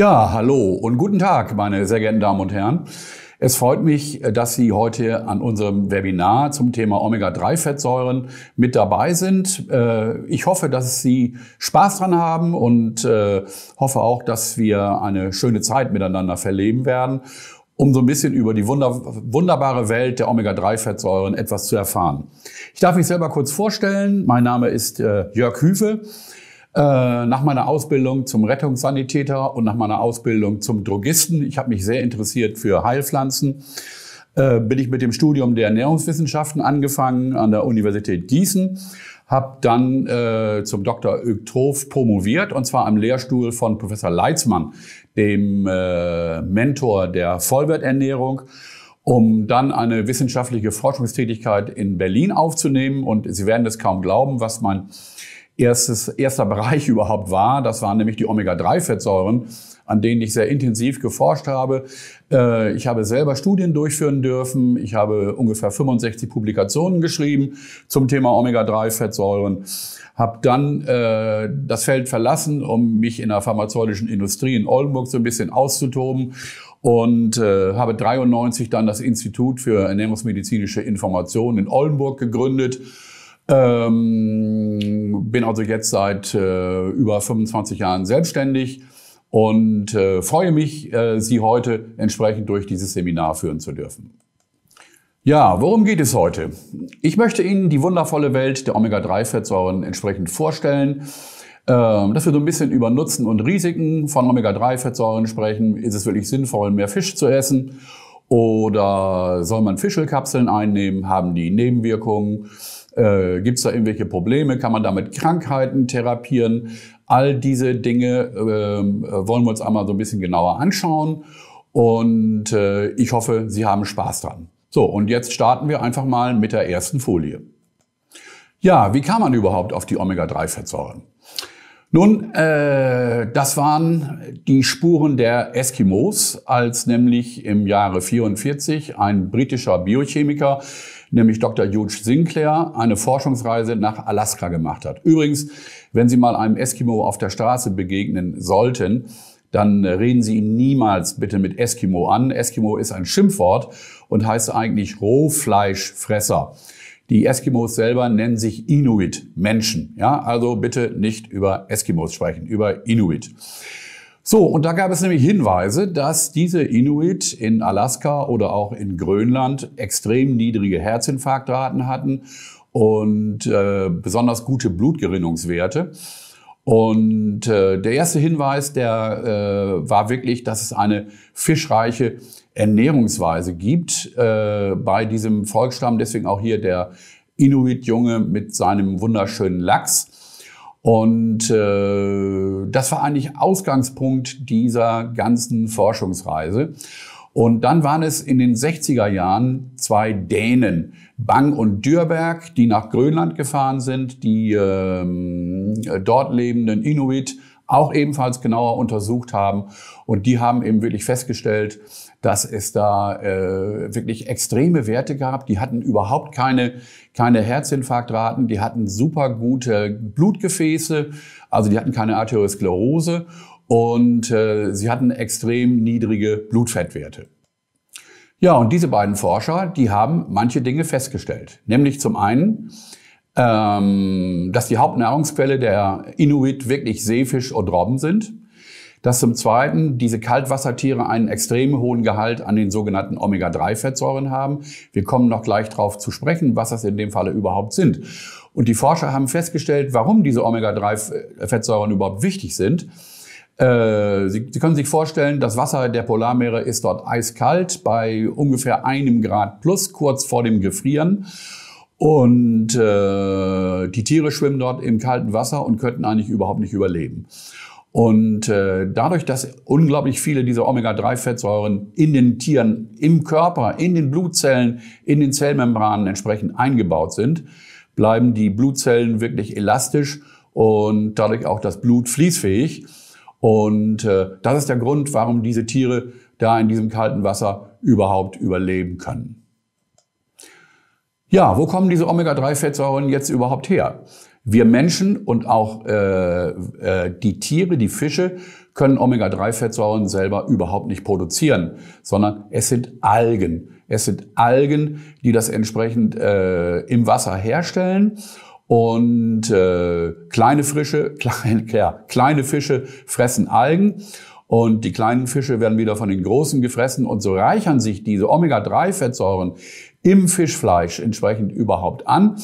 Ja, hallo und guten Tag, meine sehr geehrten Damen und Herren. Es freut mich, dass Sie heute an unserem Webinar zum Thema Omega-3-Fettsäuren mit dabei sind. Äh, ich hoffe, dass Sie Spaß dran haben und äh, hoffe auch, dass wir eine schöne Zeit miteinander verleben werden, um so ein bisschen über die wunderbare Welt der Omega-3-Fettsäuren etwas zu erfahren. Ich darf mich selber kurz vorstellen. Mein Name ist äh, Jörg Hüfe. Äh, nach meiner Ausbildung zum Rettungssanitäter und nach meiner Ausbildung zum Drogisten, ich habe mich sehr interessiert für Heilpflanzen, äh, bin ich mit dem Studium der Ernährungswissenschaften angefangen an der Universität Gießen, habe dann äh, zum Dr. Öktroph promoviert und zwar am Lehrstuhl von Professor Leitzmann, dem äh, Mentor der Vollwerternährung um dann eine wissenschaftliche Forschungstätigkeit in Berlin aufzunehmen. Und Sie werden es kaum glauben, was mein erstes, erster Bereich überhaupt war. Das waren nämlich die Omega-3-Fettsäuren, an denen ich sehr intensiv geforscht habe. Äh, ich habe selber Studien durchführen dürfen. Ich habe ungefähr 65 Publikationen geschrieben zum Thema Omega-3-Fettsäuren. Habe dann äh, das Feld verlassen, um mich in der pharmazeutischen Industrie in Oldenburg so ein bisschen auszutoben und äh, habe 93 dann das Institut für ernährungsmedizinische Information in Oldenburg gegründet ähm, bin also jetzt seit äh, über 25 Jahren selbstständig und äh, freue mich, äh, Sie heute entsprechend durch dieses Seminar führen zu dürfen. Ja, worum geht es heute? Ich möchte Ihnen die wundervolle Welt der Omega-3-Fettsäuren entsprechend vorstellen. Ähm, dass wir so ein bisschen über Nutzen und Risiken von Omega-3-Fettsäuren sprechen. Ist es wirklich sinnvoll, mehr Fisch zu essen? Oder soll man Fischelkapseln einnehmen? Haben die Nebenwirkungen? Äh, Gibt es da irgendwelche Probleme? Kann man damit Krankheiten therapieren? All diese Dinge äh, wollen wir uns einmal so ein bisschen genauer anschauen. Und äh, ich hoffe, Sie haben Spaß dran. So, und jetzt starten wir einfach mal mit der ersten Folie. Ja, wie kam man überhaupt auf die Omega-3-Fettsäuren? Nun, äh, das waren die Spuren der Eskimos, als nämlich im Jahre 44 ein britischer Biochemiker nämlich Dr. Hugh Sinclair, eine Forschungsreise nach Alaska gemacht hat. Übrigens, wenn Sie mal einem Eskimo auf der Straße begegnen sollten, dann reden Sie ihn niemals bitte mit Eskimo an. Eskimo ist ein Schimpfwort und heißt eigentlich Rohfleischfresser. Die Eskimos selber nennen sich Inuit, Menschen. Ja, also bitte nicht über Eskimos sprechen, über Inuit. So, und da gab es nämlich Hinweise, dass diese Inuit in Alaska oder auch in Grönland extrem niedrige Herzinfarktraten hatten und äh, besonders gute Blutgerinnungswerte. Und äh, der erste Hinweis, der äh, war wirklich, dass es eine fischreiche Ernährungsweise gibt äh, bei diesem Volksstamm. Deswegen auch hier der Inuit-Junge mit seinem wunderschönen Lachs. Und äh, das war eigentlich Ausgangspunkt dieser ganzen Forschungsreise. Und dann waren es in den 60er Jahren zwei Dänen, Bang und Dürberg, die nach Grönland gefahren sind, die äh, dort lebenden Inuit auch ebenfalls genauer untersucht haben. Und die haben eben wirklich festgestellt, dass es da äh, wirklich extreme Werte gab. Die hatten überhaupt keine, keine Herzinfarktraten, die hatten super gute Blutgefäße, also die hatten keine Arteriosklerose und äh, sie hatten extrem niedrige Blutfettwerte. Ja, und diese beiden Forscher, die haben manche Dinge festgestellt. Nämlich zum einen, ähm, dass die Hauptnahrungsquelle der Inuit wirklich Seefisch und Robben sind dass zum Zweiten diese Kaltwassertiere einen extrem hohen Gehalt an den sogenannten Omega-3-Fettsäuren haben. Wir kommen noch gleich darauf zu sprechen, was das in dem Falle überhaupt sind. Und die Forscher haben festgestellt, warum diese Omega-3-Fettsäuren überhaupt wichtig sind. Äh, Sie, können sich vorstellen, das Wasser der Polarmeere ist dort eiskalt bei ungefähr einem Grad plus, kurz vor dem Gefrieren. Und äh, die Tiere schwimmen dort im kalten Wasser und könnten eigentlich überhaupt nicht überleben. Und äh, dadurch, dass unglaublich viele dieser Omega-3-Fettsäuren in den Tieren, im Körper, in den Blutzellen, in den Zellmembranen entsprechend eingebaut sind, bleiben die Blutzellen wirklich elastisch und dadurch auch das Blut fließfähig. Und äh, das ist der Grund, warum diese Tiere da in diesem kalten Wasser überhaupt überleben können. Ja, wo kommen diese Omega-3-Fettsäuren jetzt überhaupt her? Wir Menschen und auch äh, äh, die Tiere, die Fische, können Omega-3-Fettsäuren selber überhaupt nicht produzieren, sondern es sind Algen. Es sind Algen, die das entsprechend äh, im Wasser herstellen. Und äh, kleine Fische, klein, ja, kleine Fische fressen Algen und die kleinen Fische werden wieder von den großen gefressen und so reichern sich diese Omega-3-Fettsäuren im Fischfleisch entsprechend überhaupt an.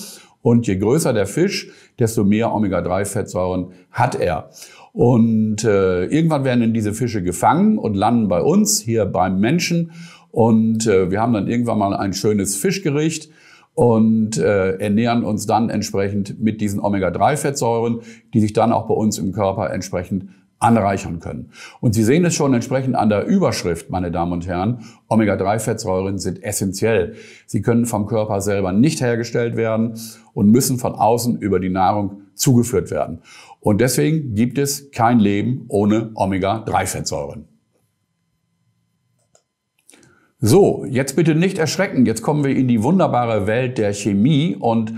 Und je größer der Fisch, desto mehr Omega-3-Fettsäuren hat er. Und äh, irgendwann werden dann diese Fische gefangen und landen bei uns hier beim Menschen. Und äh, wir haben dann irgendwann mal ein schönes Fischgericht und äh, ernähren uns dann entsprechend mit diesen Omega-3-Fettsäuren, die sich dann auch bei uns im Körper entsprechend anreichern können. Und Sie sehen es schon entsprechend an der Überschrift, meine Damen und Herren. Omega-3-Fettsäuren sind essentiell. Sie können vom Körper selber nicht hergestellt werden und müssen von außen über die Nahrung zugeführt werden. Und deswegen gibt es kein Leben ohne Omega-3-Fettsäuren. So, jetzt bitte nicht erschrecken. Jetzt kommen wir in die wunderbare Welt der Chemie und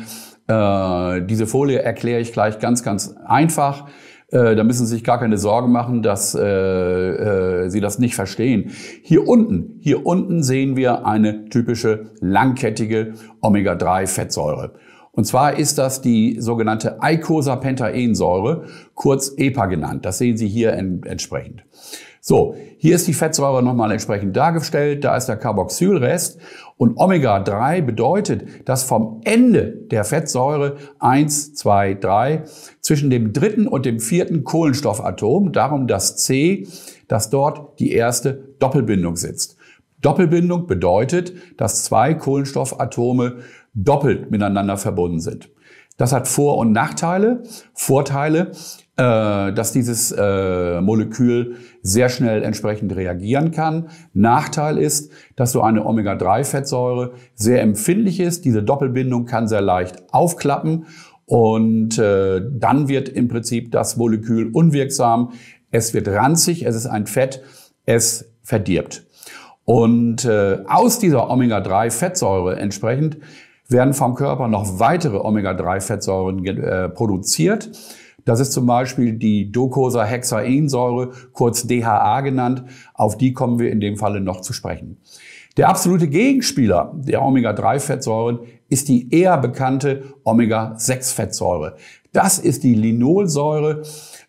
äh, diese Folie erkläre ich gleich ganz, ganz einfach. Äh, da müssen Sie sich gar keine Sorgen machen, dass äh, äh, Sie das nicht verstehen. Hier unten, hier unten sehen wir eine typische langkettige Omega-3-Fettsäure. Und zwar ist das die sogenannte Eicosapentaensäure, kurz EPA genannt. Das sehen Sie hier entsprechend. So, hier ist die Fettsäure nochmal entsprechend dargestellt. Da ist der Carboxylrest. Und Omega-3 bedeutet, dass vom Ende der Fettsäure 1, 2, 3 zwischen dem dritten und dem vierten Kohlenstoffatom, darum das C, dass dort die erste Doppelbindung sitzt. Doppelbindung bedeutet, dass zwei Kohlenstoffatome doppelt miteinander verbunden sind. Das hat Vor- und Nachteile. Vorteile, äh, dass dieses äh, Molekül sehr schnell entsprechend reagieren kann. Nachteil ist, dass so eine Omega-3-Fettsäure sehr empfindlich ist. Diese Doppelbindung kann sehr leicht aufklappen und äh, dann wird im Prinzip das Molekül unwirksam. Es wird ranzig, es ist ein Fett, es verdirbt. Und äh, aus dieser Omega-3-Fettsäure entsprechend werden vom Körper noch weitere Omega-3-Fettsäuren äh, produziert. Das ist zum Beispiel die Docosahexaensäure, kurz DHA genannt. Auf die kommen wir in dem Falle noch zu sprechen. Der absolute Gegenspieler der Omega-3-Fettsäuren ist die eher bekannte Omega-6-Fettsäure. Das ist die Linolsäure,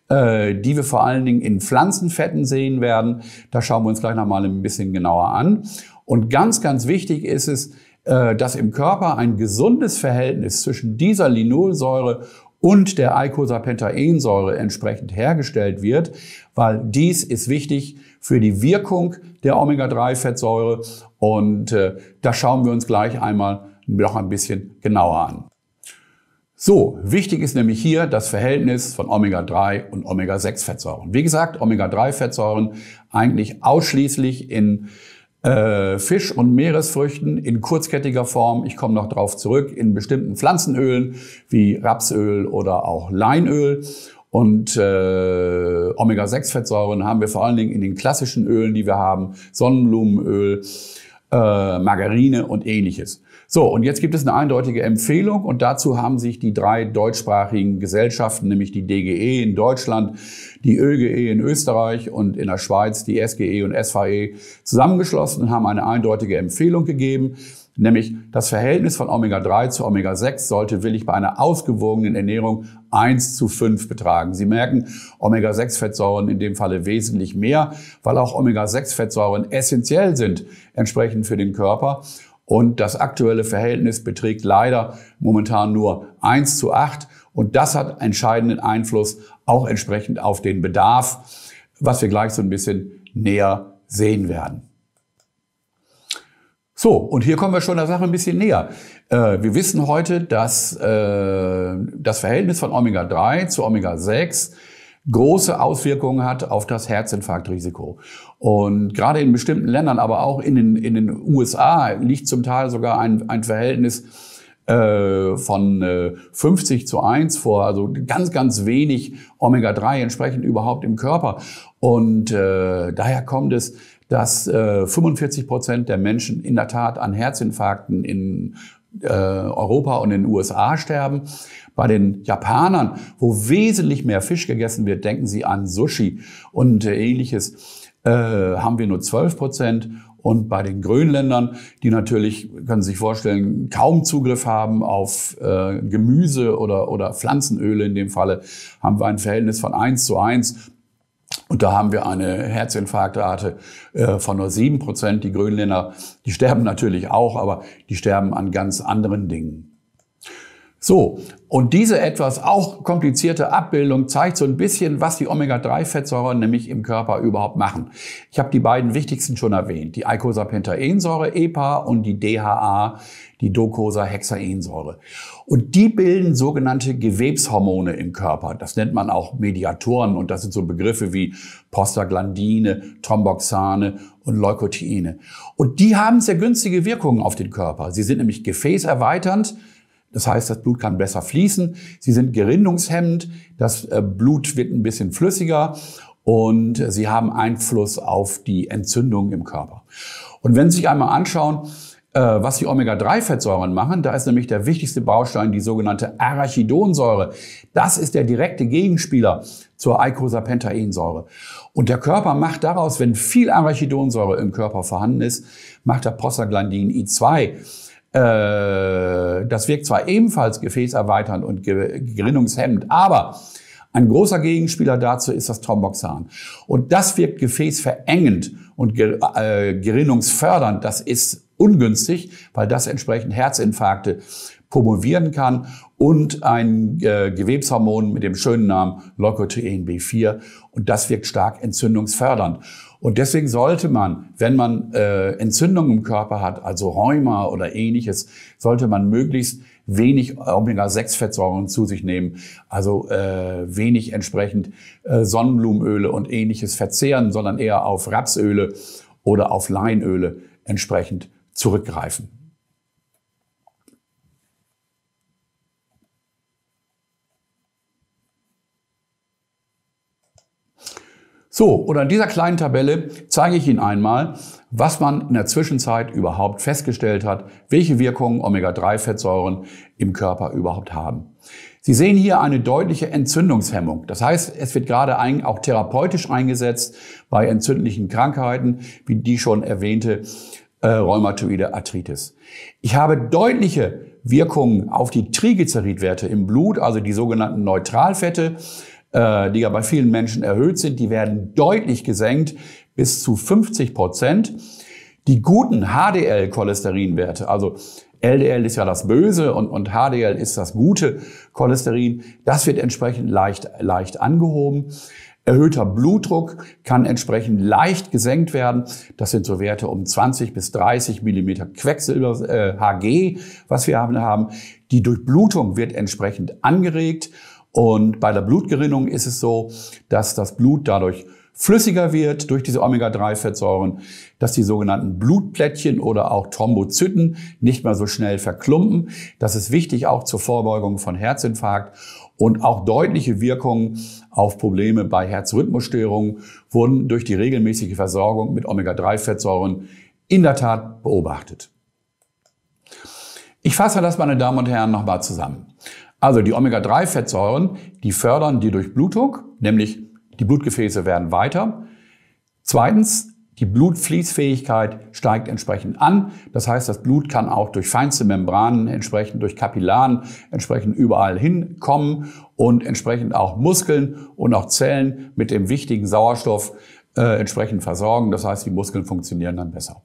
äh, die wir vor allen Dingen in Pflanzenfetten sehen werden. Da schauen wir uns gleich nochmal ein bisschen genauer an. Und ganz, ganz wichtig ist es, dass im Körper ein gesundes Verhältnis zwischen dieser Linolsäure und der Eicosapentaensäure entsprechend hergestellt wird, weil dies ist wichtig für die Wirkung der Omega-3-Fettsäure und äh, das schauen wir uns gleich einmal noch ein bisschen genauer an. So, wichtig ist nämlich hier das Verhältnis von Omega-3 und Omega-6-Fettsäuren. Wie gesagt, Omega-3-Fettsäuren eigentlich ausschließlich in äh, Fisch- und Meeresfrüchten in kurzkettiger Form. Ich komme noch drauf zurück in bestimmten Pflanzenölen wie Rapsöl oder auch Leinöl. Und äh, Omega-6-Fettsäuren haben wir vor allen Dingen in den klassischen Ölen, die wir haben, Sonnenblumenöl, äh, Margarine und ähnliches. So, und jetzt gibt es eine eindeutige Empfehlung und dazu haben sich die drei deutschsprachigen Gesellschaften, nämlich die DGE in Deutschland, die ÖGE in Österreich und in der Schweiz die SGE und SVE zusammengeschlossen und haben eine eindeutige Empfehlung gegeben, nämlich das Verhältnis von Omega-3 zu Omega-6 sollte willig bei einer ausgewogenen Ernährung 1 zu 5 betragen. Sie merken, Omega-6-Fettsäuren in dem Falle wesentlich mehr, weil auch Omega-6-Fettsäuren essentiell sind entsprechend für den Körper. Und das aktuelle Verhältnis beträgt leider momentan nur 1 zu 8. Und das hat entscheidenden Einfluss auch entsprechend auf den Bedarf, was wir gleich so ein bisschen näher sehen werden. So, und hier kommen wir schon der Sache ein bisschen näher. Äh, wir wissen heute, dass äh, das Verhältnis von Omega-3 zu Omega-6 große Auswirkungen hat auf das Herzinfarktrisiko. Und gerade in bestimmten Ländern, aber auch in den, in den USA liegt zum Teil sogar ein, ein Verhältnis äh, von äh, 50 zu 1 vor, also ganz, ganz wenig Omega-3 entsprechend überhaupt im Körper. Und äh, daher kommt es, dass äh, 45 Prozent der Menschen in der Tat an Herzinfarkten in äh, Europa und in den USA sterben. Bei den Japanern, wo wesentlich mehr Fisch gegessen wird, denken Sie an Sushi und äh, ähnliches, äh, haben wir nur 12 Prozent. Und bei den Grönländern, die natürlich, können Sie sich vorstellen, kaum Zugriff haben auf äh, Gemüse oder, oder Pflanzenöle in dem Falle, haben wir ein Verhältnis von 1 zu 1. Und da haben wir eine Herzinfarktrate äh, von nur sieben Prozent. Die Grönländer, die sterben natürlich auch, aber die sterben an ganz anderen Dingen. So, und diese etwas auch komplizierte Abbildung zeigt so ein bisschen, was die Omega-3-Fettsäuren nämlich im Körper überhaupt machen. Ich habe die beiden wichtigsten schon erwähnt, die Eicosapentaensäure EPA und die DHA, die Docosahexaensäure. Und die bilden sogenannte Gewebshormone im Körper. Das nennt man auch Mediatoren und das sind so Begriffe wie Prostaglandine, Thromboxane und Leukotiene. Und die haben sehr günstige Wirkungen auf den Körper. Sie sind nämlich gefäßerweiternd, das heißt, das Blut kann besser fließen. Sie sind gerinnungshemmend. Das äh, Blut wird ein bisschen flüssiger und sie haben Einfluss auf die Entzündung im Körper. Und wenn Sie sich einmal anschauen, äh, was die Omega-3-Fettsäuren machen, da ist nämlich der wichtigste Baustein die sogenannte Arachidonsäure. Das ist der direkte Gegenspieler zur Eicosapentaensäure. Und der Körper macht daraus, wenn viel Arachidonsäure im Körper vorhanden ist, macht er Prostaglandin I2 äh, das wirkt zwar ebenfalls gefäßerweiternd und gerinnungshemmend, aber ein großer Gegenspieler dazu ist das Thromboxan. Und das wirkt gefäßverengend und äh, gerinnungsfördernd. Das ist ungünstig, weil das entsprechend Herzinfarkte promovieren kann und ein äh, Gewebshormon mit dem schönen Namen Leukotrien B4 und das wirkt stark entzündungsfördernd. Und deswegen sollte man, wenn man äh, Entzündungen im Körper hat, also Rheuma oder ähnliches, sollte man möglichst wenig Omega-6-Fettsäuren zu sich nehmen, also äh, wenig entsprechend äh, Sonnenblumenöle und ähnliches verzehren, sondern eher auf Rapsöle oder auf Leinöle entsprechend zurückgreifen. So, und an dieser kleinen Tabelle zeige ich Ihnen einmal, was man in der Zwischenzeit überhaupt festgestellt hat, welche Wirkungen Omega-3-Fettsäuren im Körper überhaupt haben. Sie sehen hier eine deutliche Entzündungshemmung. Das heißt, es wird gerade auch therapeutisch eingesetzt bei entzündlichen Krankheiten, wie die schon erwähnte äh, rheumatoide Arthritis. Ich habe deutliche Wirkungen auf die Triglyceridwerte im Blut, also die sogenannten Neutralfette äh, die ja bei vielen Menschen erhöht sind, die werden deutlich gesenkt bis zu 50 Prozent. Die guten HDL-Cholesterinwerte, also LDL ist ja das Böse und, und HDL ist das gute Cholesterin, das wird entsprechend leicht, leicht angehoben. Erhöhter Blutdruck kann entsprechend leicht gesenkt werden. Das sind so Werte um 20 bis 30 Millimeter Quecksilber, äh, Hg, was wir haben. Die Durchblutung wird entsprechend angeregt und bei der Blutgerinnung ist es so, dass das Blut dadurch flüssiger wird durch diese Omega-3-Fettsäuren, dass die sogenannten Blutplättchen oder auch Thrombozyten nicht mehr so schnell verklumpen. Das ist wichtig auch zur Vorbeugung von Herzinfarkt und auch deutliche Wirkungen auf Probleme bei Herzrhythmusstörungen wurden durch die regelmäßige Versorgung mit Omega-3-Fettsäuren in der Tat beobachtet. Ich fasse das, meine Damen und Herren, nochmal zusammen. Also die Omega-3-Fettsäuren, die fördern die Durchblutung, nämlich die Blutgefäße werden weiter. Zweitens, die Blutfließfähigkeit steigt entsprechend an. Das heißt, das Blut kann auch durch feinste Membranen, entsprechend durch Kapillaren, entsprechend überall hinkommen und entsprechend auch Muskeln und auch Zellen mit dem wichtigen Sauerstoff äh, entsprechend versorgen. Das heißt, die Muskeln funktionieren dann besser.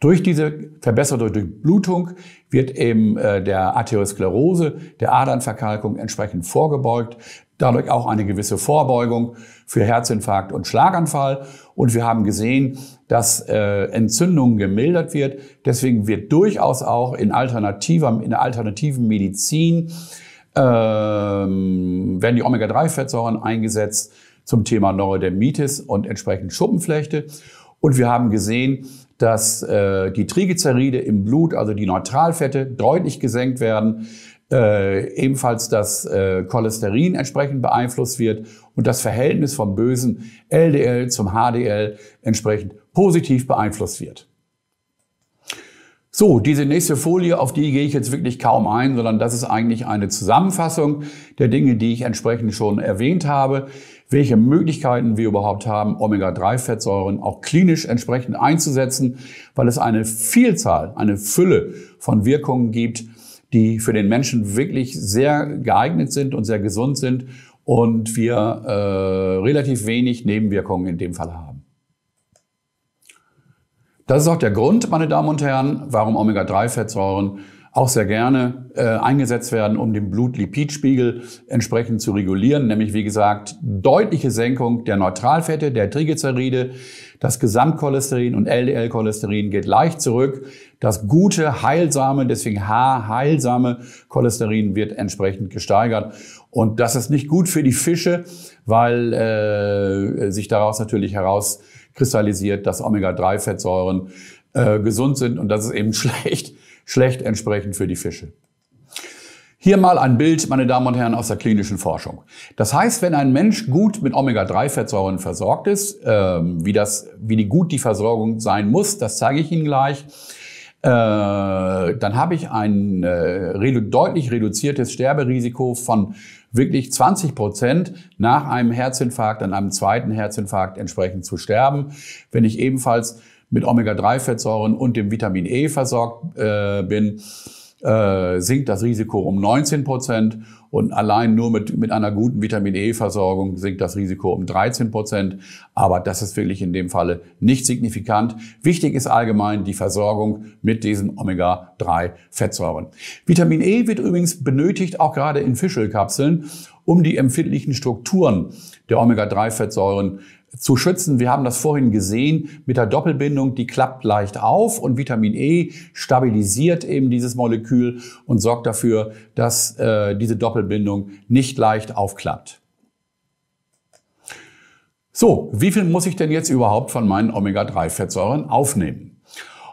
Durch diese verbesserte Durchblutung wird eben äh, der Arteriosklerose, der Adernverkalkung entsprechend vorgebeugt. Dadurch auch eine gewisse Vorbeugung für Herzinfarkt und Schlaganfall. Und wir haben gesehen, dass äh, Entzündungen gemildert wird. Deswegen wird durchaus auch in alternativer, in der alternativen Medizin ähm, werden die Omega-3-Fettsäuren eingesetzt zum Thema Neurodermitis und entsprechend Schuppenflechte. Und wir haben gesehen, dass äh, die Triglyceride im Blut, also die Neutralfette, deutlich gesenkt werden. Äh, ebenfalls das äh, Cholesterin entsprechend beeinflusst wird und das Verhältnis vom bösen LDL zum HDL entsprechend positiv beeinflusst wird. So, diese nächste Folie, auf die gehe ich jetzt wirklich kaum ein, sondern das ist eigentlich eine Zusammenfassung der Dinge, die ich entsprechend schon erwähnt habe, welche Möglichkeiten wir überhaupt haben, Omega-3-Fettsäuren auch klinisch entsprechend einzusetzen, weil es eine Vielzahl, eine Fülle von Wirkungen gibt, die für den Menschen wirklich sehr geeignet sind und sehr gesund sind und wir äh, relativ wenig Nebenwirkungen in dem Fall haben. Das ist auch der Grund, meine Damen und Herren, warum Omega-3-Fettsäuren auch sehr gerne äh, eingesetzt werden, um den Blutlipidspiegel entsprechend zu regulieren, nämlich wie gesagt deutliche Senkung der Neutralfette, der Triglyceride, das Gesamtcholesterin und LDL-Cholesterin geht leicht zurück. Das gute, heilsame, deswegen H, heilsame Cholesterin wird entsprechend gesteigert. Und das ist nicht gut für die Fische, weil äh, sich daraus natürlich herauskristallisiert, dass Omega-3-Fettsäuren äh, gesund sind und das ist eben schlecht schlecht entsprechend für die Fische. Hier mal ein Bild, meine Damen und Herren, aus der klinischen Forschung. Das heißt, wenn ein Mensch gut mit Omega-3-Fettsäuren versorgt ist, äh, wie, das, wie die gut die Versorgung sein muss, das zeige ich Ihnen gleich, äh, dann habe ich ein äh, redu deutlich reduziertes Sterberisiko von wirklich 20 Prozent nach einem Herzinfarkt, an einem zweiten Herzinfarkt entsprechend zu sterben. Wenn ich ebenfalls mit Omega-3-Fettsäuren und dem Vitamin E versorgt äh, bin, äh, sinkt das Risiko um 19 Prozent und allein nur mit, mit einer guten Vitamin E-Versorgung sinkt das Risiko um 13 Prozent. Aber das ist wirklich in dem Falle nicht signifikant. Wichtig ist allgemein die Versorgung mit diesen Omega-3-Fettsäuren. Vitamin E wird übrigens benötigt, auch gerade in Fischölkapseln, um die empfindlichen Strukturen der Omega-3-Fettsäuren zu schützen. Wir haben das vorhin gesehen mit der Doppelbindung, die klappt leicht auf und Vitamin E stabilisiert eben dieses Molekül und sorgt dafür, dass äh, diese Doppelbindung nicht leicht aufklappt. So, wie viel muss ich denn jetzt überhaupt von meinen Omega-3-Fettsäuren aufnehmen?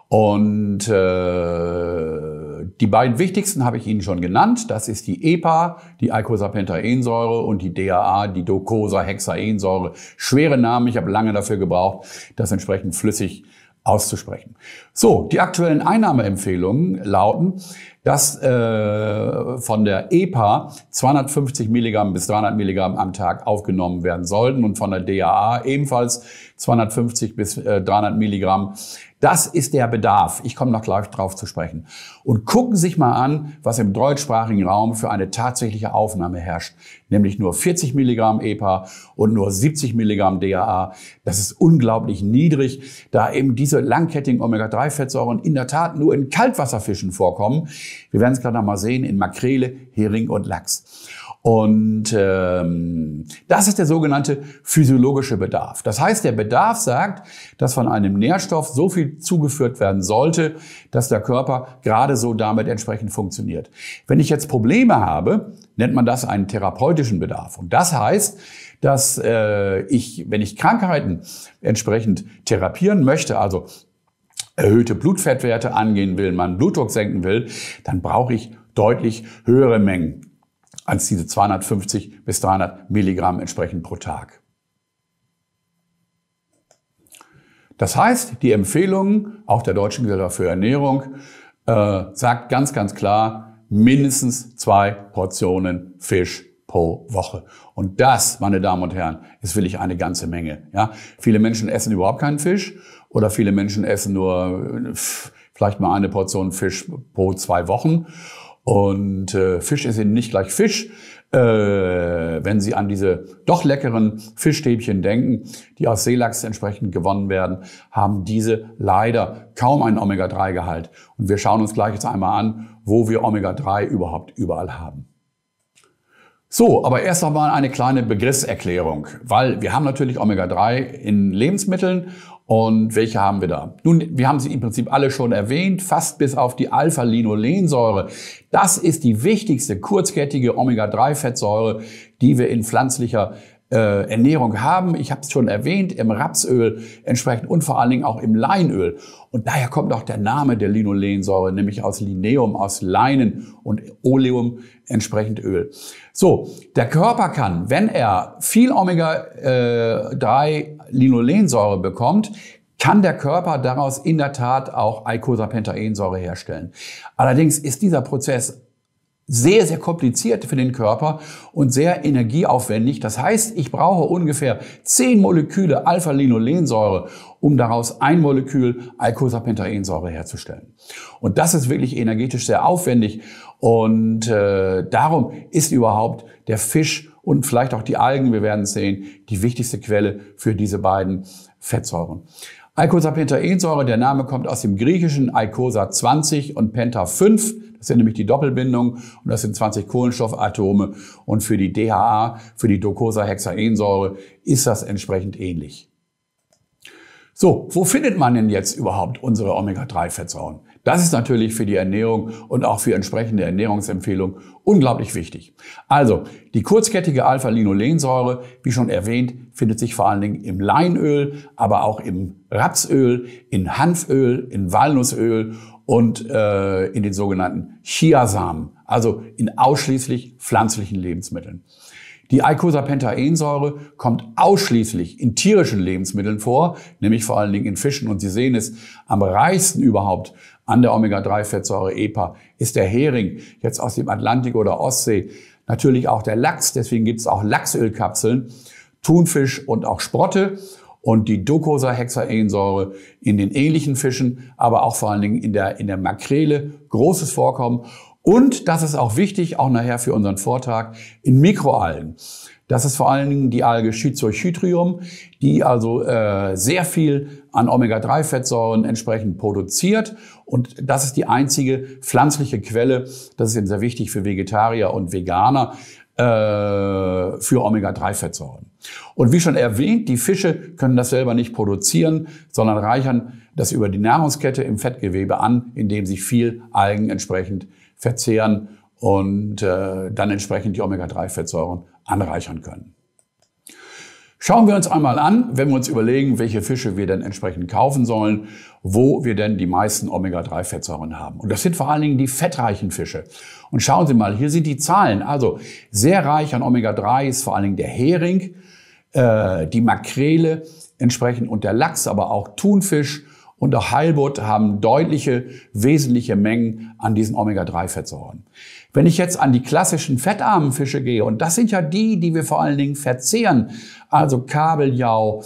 Und äh, die beiden wichtigsten habe ich Ihnen schon genannt. Das ist die EPA, die Eicosapentaensäure und die DAA, die Docosahexaensäure. Schwere Namen, ich habe lange dafür gebraucht, das entsprechend flüssig auszusprechen. So, die aktuellen Einnahmeempfehlungen lauten, dass äh, von der EPA 250 Milligramm bis 300 Milligramm am Tag aufgenommen werden sollten und von der DAA ebenfalls 250 bis äh, 300 Milligramm. Das ist der Bedarf. Ich komme noch gleich drauf zu sprechen. Und gucken Sie sich mal an, was im deutschsprachigen Raum für eine tatsächliche Aufnahme herrscht. Nämlich nur 40 Milligramm EPA und nur 70 Milligramm DAA. Das ist unglaublich niedrig, da eben diese langkettigen Omega-3-Fettsäuren in der Tat nur in Kaltwasserfischen vorkommen. Wir werden es gerade noch mal sehen in Makrele, Hering und Lachs. Und ähm, das ist der sogenannte physiologische Bedarf. Das heißt, der Bedarf sagt, dass von einem Nährstoff so viel zugeführt werden sollte, dass der Körper gerade so damit entsprechend funktioniert. Wenn ich jetzt Probleme habe, nennt man das einen therapeutischen Bedarf. Und das heißt, dass äh, ich, wenn ich Krankheiten entsprechend therapieren möchte, also erhöhte Blutfettwerte angehen will, meinen Blutdruck senken will, dann brauche ich deutlich höhere Mengen als diese 250 bis 300 Milligramm entsprechend pro Tag. Das heißt, die Empfehlung auch der Deutschen Gesellschaft für Ernährung äh, sagt ganz, ganz klar, mindestens zwei Portionen Fisch pro Woche. Und das, meine Damen und Herren, ist wirklich eine ganze Menge. Ja? Viele Menschen essen überhaupt keinen Fisch oder viele Menschen essen nur vielleicht mal eine Portion Fisch pro zwei Wochen. Und äh, Fisch ist eben nicht gleich Fisch. Äh, wenn Sie an diese doch leckeren Fischstäbchen denken, die aus Seelachs entsprechend gewonnen werden, haben diese leider kaum einen Omega-3-Gehalt. Und wir schauen uns gleich jetzt einmal an, wo wir Omega-3 überhaupt überall haben. So, aber erst einmal eine kleine Begriffserklärung, weil wir haben natürlich Omega-3 in Lebensmitteln und welche haben wir da? Nun, wir haben sie im Prinzip alle schon erwähnt, fast bis auf die Alpha-Linolensäure. Das ist die wichtigste kurzkettige Omega-3-Fettsäure, die wir in pflanzlicher äh, Ernährung haben. Ich habe es schon erwähnt, im Rapsöl entsprechend und vor allen Dingen auch im Leinöl. Und daher kommt auch der Name der Linolensäure, nämlich aus Lineum, aus Leinen und Oleum entsprechend Öl. So, der Körper kann, wenn er viel Omega-3 äh, Linolensäure bekommt, kann der Körper daraus in der Tat auch Eicosapentaensäure herstellen. Allerdings ist dieser Prozess sehr, sehr kompliziert für den Körper und sehr energieaufwendig. Das heißt, ich brauche ungefähr 10 Moleküle Alpha-Linolensäure, um daraus ein Molekül Eicosapentaensäure herzustellen. Und das ist wirklich energetisch sehr aufwendig und äh, darum ist überhaupt der Fisch und vielleicht auch die Algen, wir werden sehen, die wichtigste Quelle für diese beiden Fettsäuren. Eicosapentaensäure, der Name kommt aus dem griechischen Eicosa 20 und Penta 5. Das sind nämlich die Doppelbindungen und das sind 20 Kohlenstoffatome. Und für die DHA, für die Docosahexaensäure, ist das entsprechend ähnlich. So, wo findet man denn jetzt überhaupt unsere Omega-3-Fettsäuren? Das ist natürlich für die Ernährung und auch für entsprechende Ernährungsempfehlungen unglaublich wichtig. Also, die kurzkettige Alpha-Linolensäure, wie schon erwähnt, findet sich vor allen Dingen im Leinöl, aber auch im Rapsöl, in Hanföl, in Walnussöl und äh, in den sogenannten Chiasamen, also in ausschließlich pflanzlichen Lebensmitteln. Die Eicosapentaensäure kommt ausschließlich in tierischen Lebensmitteln vor, nämlich vor allen Dingen in Fischen. Und Sie sehen es am reichsten überhaupt an der Omega-3-Fettsäure EPA ist der Hering, jetzt aus dem Atlantik oder Ostsee. Natürlich auch der Lachs, deswegen gibt es auch Lachsölkapseln, Thunfisch und auch Sprotte und die Docosahexaensäure in den ähnlichen Fischen, aber auch vor allen Dingen in der, in der Makrele, großes Vorkommen. Und das ist auch wichtig, auch nachher für unseren Vortrag, in Mikroalgen. Das ist vor allen Dingen die Alge Schizochytrium, die also äh, sehr viel an Omega-3-Fettsäuren entsprechend produziert. Und das ist die einzige pflanzliche Quelle, das ist eben sehr wichtig für Vegetarier und Veganer, äh, für Omega-3-Fettsäuren. Und wie schon erwähnt, die Fische können das selber nicht produzieren, sondern reichern das über die Nahrungskette im Fettgewebe an, indem sie viel Algen entsprechend verzehren und äh, dann entsprechend die Omega-3-Fettsäuren anreichern können. Schauen wir uns einmal an, wenn wir uns überlegen, welche Fische wir denn entsprechend kaufen sollen, wo wir denn die meisten Omega-3-Fettsäuren haben. Und das sind vor allen Dingen die fettreichen Fische. Und schauen Sie mal, hier sind die Zahlen. Also sehr reich an Omega-3 ist vor allen Dingen der Hering, äh, die Makrele entsprechend und der Lachs, aber auch Thunfisch und auch Heilbutt haben deutliche, wesentliche Mengen an diesen Omega-3-Fettsäuren. Wenn ich jetzt an die klassischen fettarmen Fische gehe, und das sind ja die, die wir vor allen Dingen verzehren, also Kabeljau,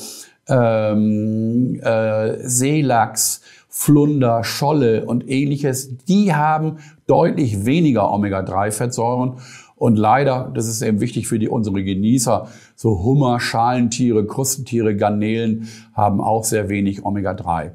ähm, äh, Seelachs, Flunder, Scholle und ähnliches, die haben deutlich weniger Omega-3-Fettsäuren und leider, das ist eben wichtig für die, unsere Genießer, so Hummer, Schalentiere, Krustentiere, Garnelen haben auch sehr wenig Omega-3.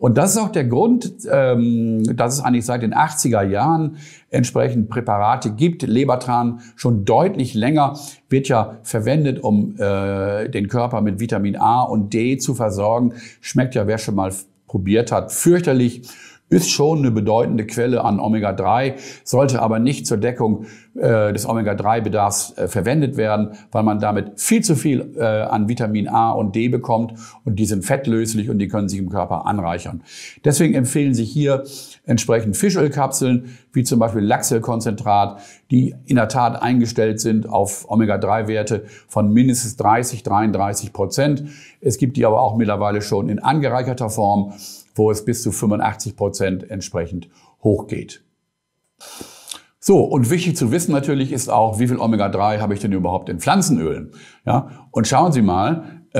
Und das ist auch der Grund, ähm, dass es eigentlich seit den 80er Jahren entsprechend Präparate gibt. Lebertran schon deutlich länger wird ja verwendet, um äh, den Körper mit Vitamin A und D zu versorgen. Schmeckt ja, wer schon mal probiert hat, fürchterlich ist schon eine bedeutende Quelle an Omega-3, sollte aber nicht zur Deckung äh, des Omega-3-Bedarfs äh, verwendet werden, weil man damit viel zu viel äh, an Vitamin A und D bekommt und die sind fettlöslich und die können sich im Körper anreichern. Deswegen empfehlen sich hier entsprechend Fischölkapseln, wie zum Beispiel Lachsölkonzentrat, die in der Tat eingestellt sind auf Omega-3-Werte von mindestens 30, 33 Prozent. Es gibt die aber auch mittlerweile schon in angereicherter Form wo es bis zu 85 Prozent entsprechend hochgeht. So, und wichtig zu wissen natürlich ist auch, wie viel Omega-3 habe ich denn überhaupt in Pflanzenölen? Ja, und schauen Sie mal, äh,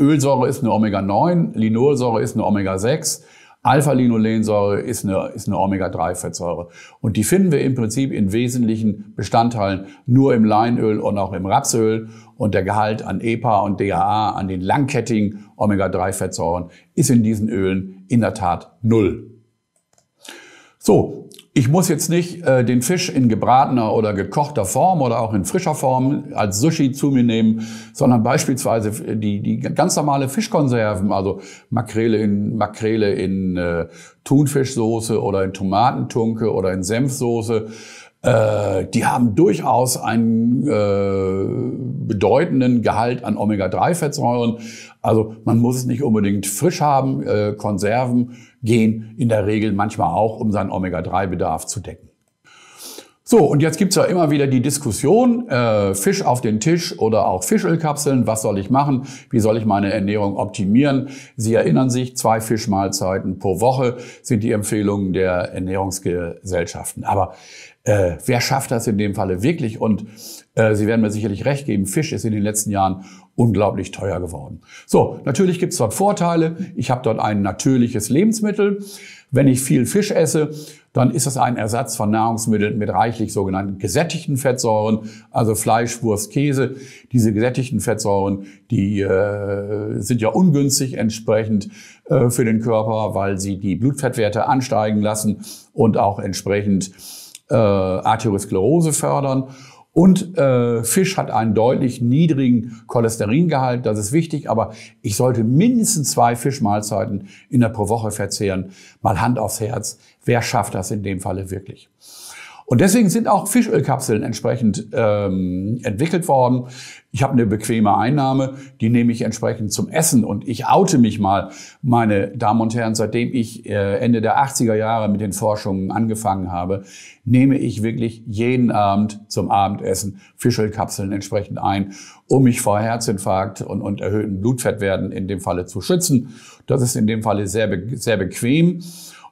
Ölsäure ist eine Omega-9, Linolsäure ist eine Omega-6, Alpha-Linolensäure ist eine, ist eine Omega-3-Fettsäure. Und die finden wir im Prinzip in wesentlichen Bestandteilen nur im Leinöl und auch im Rapsöl. Und der Gehalt an EPA und DHA, an den langkettigen Omega-3-Fettsäuren, ist in diesen Ölen in der Tat null. So, ich muss jetzt nicht äh, den Fisch in gebratener oder gekochter Form oder auch in frischer Form als Sushi zu mir nehmen, sondern beispielsweise die, die ganz normale Fischkonserven, also Makrele in, Makrele in äh, Thunfischsoße oder in Tomatentunke oder in Senfsoße. Äh, die haben durchaus einen äh, bedeutenden Gehalt an Omega-3-Fettsäuren. Also man muss es nicht unbedingt frisch haben. Äh, Konserven gehen in der Regel manchmal auch, um seinen Omega-3-Bedarf zu decken. So, und jetzt gibt's ja immer wieder die Diskussion, äh, Fisch auf den Tisch oder auch Fischölkapseln, was soll ich machen, wie soll ich meine Ernährung optimieren. Sie erinnern sich, zwei Fischmahlzeiten pro Woche sind die Empfehlungen der Ernährungsgesellschaften. Aber äh, wer schafft das in dem Falle wirklich? Und äh, Sie werden mir sicherlich recht geben, Fisch ist in den letzten Jahren unglaublich teuer geworden. So, natürlich gibt's dort Vorteile. Ich habe dort ein natürliches Lebensmittel. Wenn ich viel Fisch esse, dann ist es ein Ersatz von Nahrungsmitteln mit reichlich sogenannten gesättigten Fettsäuren, also Fleisch, Wurst, Käse. Diese gesättigten Fettsäuren, die äh, sind ja ungünstig entsprechend äh, für den Körper, weil sie die Blutfettwerte ansteigen lassen und auch entsprechend äh, Arteriosklerose fördern. Und äh, Fisch hat einen deutlich niedrigen Cholesteringehalt, das ist wichtig, aber ich sollte mindestens zwei Fischmahlzeiten in der pro Woche verzehren. Mal Hand aufs Herz, wer schafft das in dem Falle wirklich? Und deswegen sind auch Fischölkapseln entsprechend ähm, entwickelt worden. Ich habe eine bequeme Einnahme, die nehme ich entsprechend zum Essen. Und ich oute mich mal, meine Damen und Herren, seitdem ich äh, Ende der 80er Jahre mit den Forschungen angefangen habe, nehme ich wirklich jeden Abend zum Abendessen Fischölkapseln entsprechend ein, um mich vor Herzinfarkt und, und erhöhten Blutfettwerten in dem Falle zu schützen. Das ist in dem Falle sehr, sehr bequem.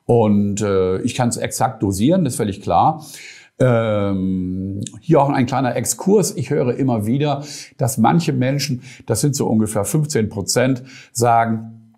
Und äh, ich kann es exakt dosieren, das ist völlig klar. Ähm, hier auch ein kleiner Exkurs. Ich höre immer wieder, dass manche Menschen, das sind so ungefähr 15 Prozent, sagen,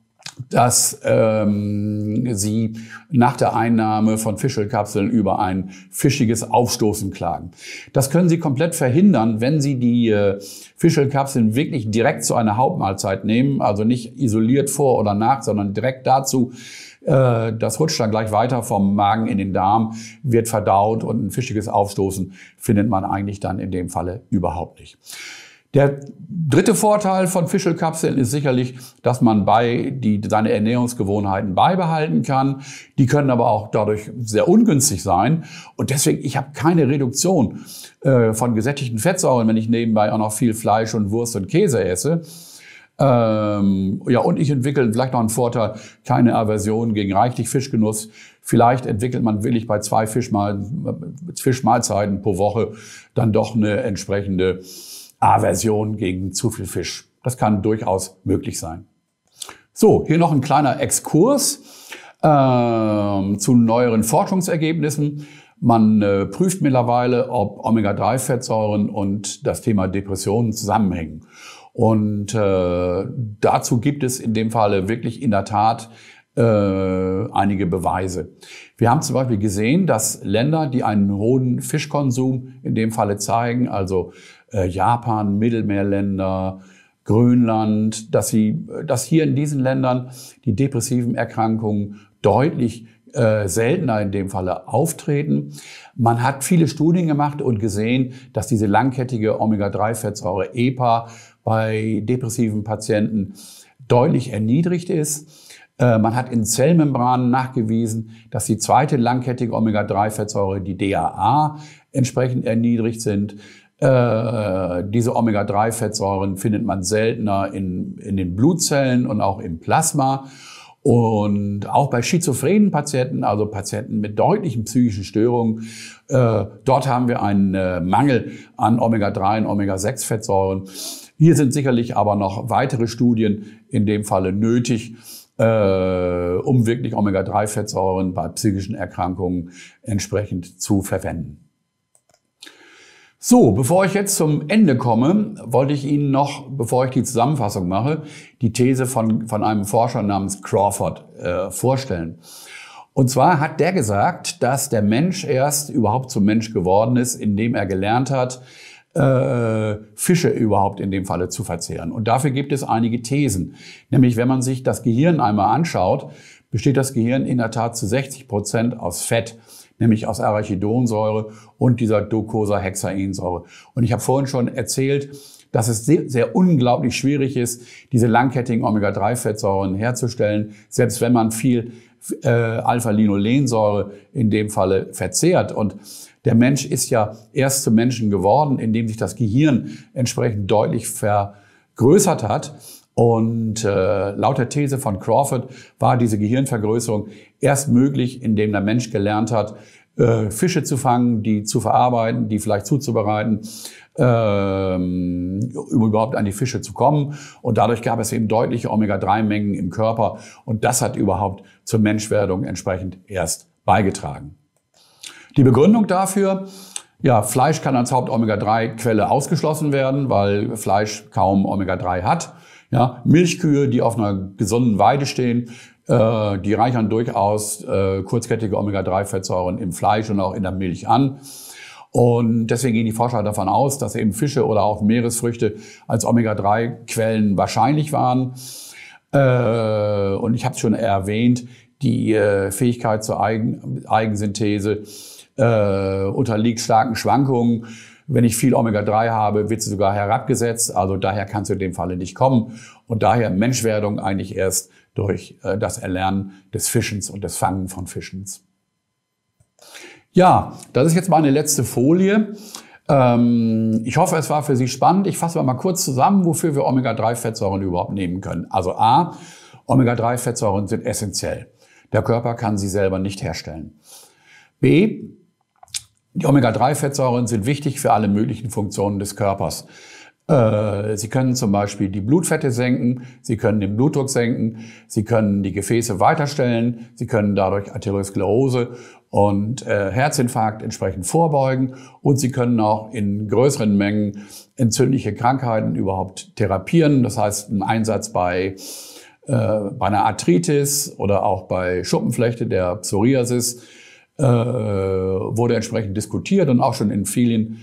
dass ähm, sie nach der Einnahme von Fischölkapseln über ein fischiges Aufstoßen klagen. Das können Sie komplett verhindern, wenn Sie die äh, Fischölkapseln wirklich direkt zu einer Hauptmahlzeit nehmen, also nicht isoliert vor oder nach, sondern direkt dazu das rutscht dann gleich weiter vom Magen in den Darm, wird verdaut und ein fischiges Aufstoßen findet man eigentlich dann in dem Falle überhaupt nicht. Der dritte Vorteil von Fischelkapseln ist sicherlich, dass man bei die, seine Ernährungsgewohnheiten beibehalten kann. Die können aber auch dadurch sehr ungünstig sein. Und deswegen, ich habe keine Reduktion äh, von gesättigten Fettsäuren, wenn ich nebenbei auch noch viel Fleisch und Wurst und Käse esse. Ähm, ja, und ich entwickle vielleicht noch einen Vorteil, keine Aversion gegen reichlich Fischgenuss. Vielleicht entwickelt man willig bei zwei Fischmahl, Fischmahlzeiten pro Woche dann doch eine entsprechende Aversion gegen zu viel Fisch. Das kann durchaus möglich sein. So, hier noch ein kleiner Exkurs ähm, zu neueren Forschungsergebnissen. Man äh, prüft mittlerweile, ob Omega-3-Fettsäuren und das Thema Depressionen zusammenhängen. Und äh, dazu gibt es in dem Falle wirklich in der Tat äh, einige Beweise. Wir haben zum Beispiel gesehen, dass Länder, die einen hohen Fischkonsum in dem Falle zeigen, also äh, Japan, Mittelmeerländer, Grönland, dass sie, dass hier in diesen Ländern die depressiven Erkrankungen deutlich äh, seltener in dem Falle auftreten. Man hat viele Studien gemacht und gesehen, dass diese langkettige Omega-3-Fettsäure EPA bei depressiven Patienten deutlich erniedrigt ist. Äh, man hat in Zellmembranen nachgewiesen, dass die zweite langkettige Omega-3-Fettsäure, die DAA, entsprechend erniedrigt sind. Äh, diese Omega-3-Fettsäuren findet man seltener in, in den Blutzellen und auch im Plasma. Und auch bei schizophrenen Patienten, also Patienten mit deutlichen psychischen Störungen, äh, dort haben wir einen äh, Mangel an Omega-3 und Omega-6-Fettsäuren. Hier sind sicherlich aber noch weitere Studien in dem Falle nötig, äh, um wirklich Omega-3-Fettsäuren bei psychischen Erkrankungen entsprechend zu verwenden. So, bevor ich jetzt zum Ende komme, wollte ich Ihnen noch, bevor ich die Zusammenfassung mache, die These von, von einem Forscher namens Crawford äh, vorstellen. Und zwar hat der gesagt, dass der Mensch erst überhaupt zum Mensch geworden ist, indem er gelernt hat, äh, Fische überhaupt in dem Falle zu verzehren. Und dafür gibt es einige Thesen. Nämlich, wenn man sich das Gehirn einmal anschaut, besteht das Gehirn in der Tat zu 60 Prozent aus Fett nämlich aus Arachidonsäure und dieser Docosahexaensäure. Und ich habe vorhin schon erzählt, dass es sehr, sehr unglaublich schwierig ist, diese langkettigen Omega-3-Fettsäuren herzustellen, selbst wenn man viel äh, Alpha-Linolensäure in dem Falle verzehrt. Und der Mensch ist ja erst zum Menschen geworden, indem sich das Gehirn entsprechend deutlich vergrößert hat. Und äh, laut der These von Crawford war diese Gehirnvergrößerung erst möglich, indem der Mensch gelernt hat, äh, Fische zu fangen, die zu verarbeiten, die vielleicht zuzubereiten, ähm, um überhaupt an die Fische zu kommen. Und dadurch gab es eben deutliche Omega-3-Mengen im Körper. Und das hat überhaupt zur Menschwerdung entsprechend erst beigetragen. Die Begründung dafür, ja, Fleisch kann als Haupt-Omega-3-Quelle ausgeschlossen werden, weil Fleisch kaum Omega-3 hat. Ja, Milchkühe, die auf einer gesunden Weide stehen, äh, die reichern durchaus äh, kurzkettige Omega-3-Fettsäuren im Fleisch und auch in der Milch an. Und deswegen gehen die Forscher davon aus, dass eben Fische oder auch Meeresfrüchte als Omega-3-Quellen wahrscheinlich waren. Äh, und ich habe es schon erwähnt, die äh, Fähigkeit zur Eigen Eigensynthese äh, unterliegt starken Schwankungen. Wenn ich viel Omega-3 habe, wird sie sogar herabgesetzt. Also daher kann es in dem Falle nicht kommen. Und daher Menschwerdung eigentlich erst durch äh, das Erlernen des Fischens und des Fangen von Fischens. Ja, das ist jetzt meine letzte Folie. Ähm, ich hoffe, es war für Sie spannend. Ich fasse mal kurz zusammen, wofür wir Omega-3-Fettsäuren überhaupt nehmen können. Also A, Omega-3-Fettsäuren sind essentiell. Der Körper kann sie selber nicht herstellen. B, die Omega-3-Fettsäuren sind wichtig für alle möglichen Funktionen des Körpers. Äh, sie können zum Beispiel die Blutfette senken, Sie können den Blutdruck senken, Sie können die Gefäße weiterstellen, Sie können dadurch Arteriosklerose und äh, Herzinfarkt entsprechend vorbeugen und Sie können auch in größeren Mengen entzündliche Krankheiten überhaupt therapieren. Das heißt, ein Einsatz bei, äh, bei einer Arthritis oder auch bei Schuppenflechte, der Psoriasis, wurde entsprechend diskutiert und auch schon in vielen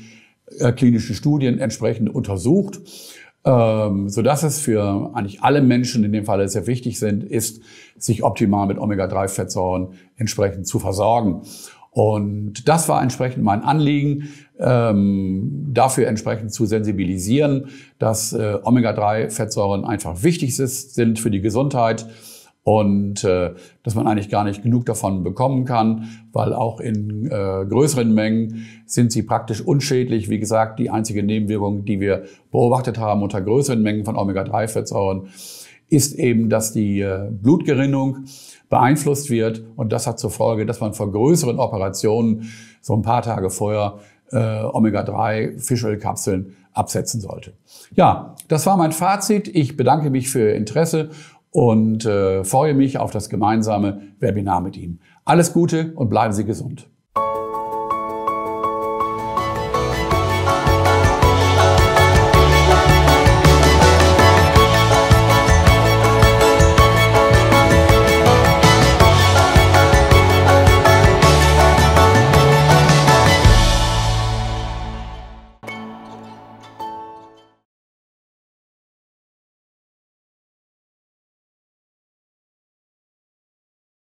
äh, klinischen Studien entsprechend untersucht, ähm, so dass es für eigentlich alle Menschen in dem Fall sehr wichtig sind, ist, sich optimal mit Omega-3-Fettsäuren entsprechend zu versorgen. Und das war entsprechend mein Anliegen, ähm, dafür entsprechend zu sensibilisieren, dass äh, Omega-3-Fettsäuren einfach wichtig sind für die Gesundheit und äh, dass man eigentlich gar nicht genug davon bekommen kann, weil auch in äh, größeren Mengen sind sie praktisch unschädlich. Wie gesagt, die einzige Nebenwirkung, die wir beobachtet haben unter größeren Mengen von Omega-3-Fettsäuren, ist eben, dass die äh, Blutgerinnung beeinflusst wird und das hat zur Folge, dass man vor größeren Operationen so ein paar Tage vorher äh, Omega-3-Fischölkapseln absetzen sollte. Ja, das war mein Fazit. Ich bedanke mich für Ihr Interesse und äh, freue mich auf das gemeinsame Webinar mit ihm. Alles Gute und bleiben Sie gesund.